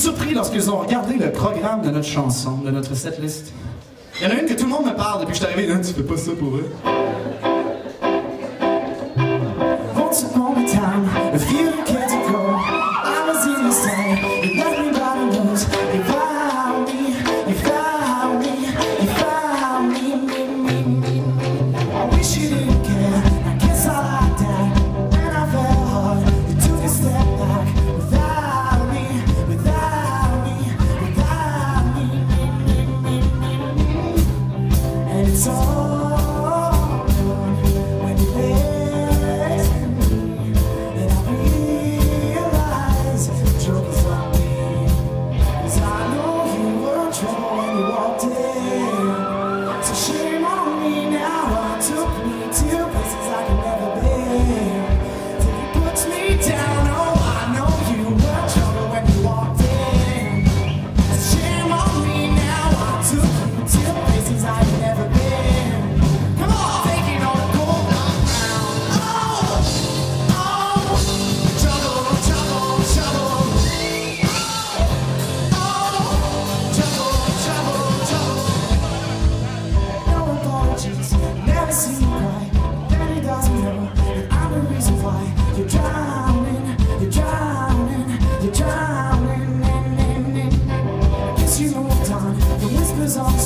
surpris lorsqu'ils ont regardé le programme de notre chanson, de notre setlist. Il y en a une que tout le monde me parle depuis que je suis arrivé. Tu fais pas ça pour eux.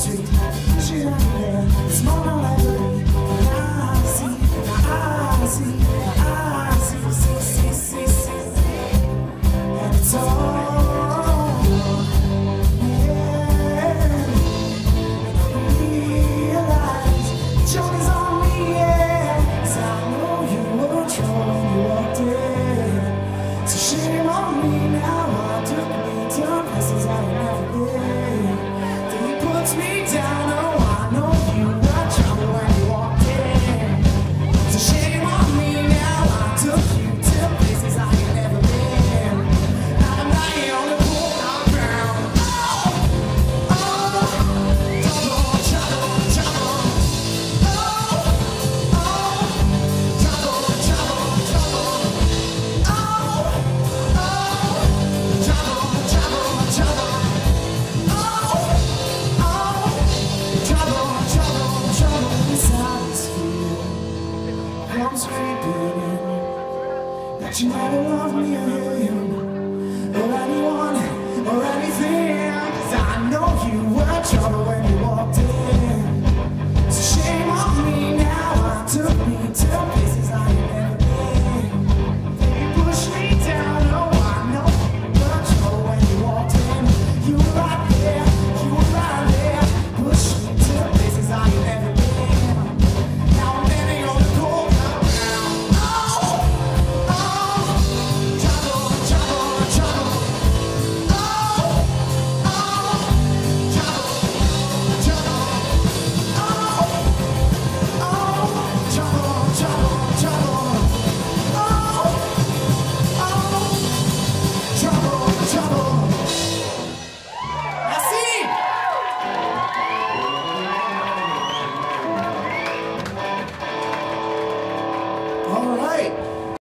street. times repeating that you never loved me a million. Oh, anyone.